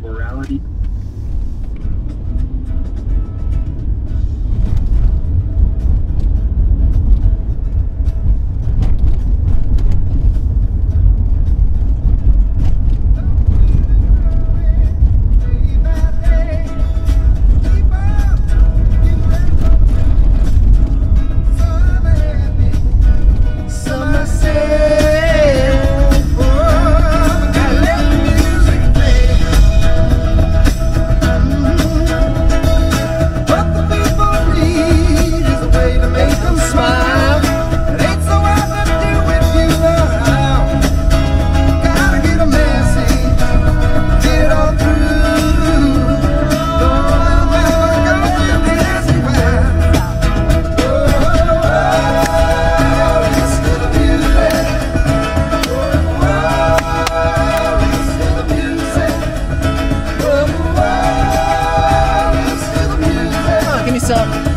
morality. up.